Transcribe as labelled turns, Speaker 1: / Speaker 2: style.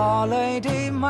Speaker 1: ต่อเลยได้ไหม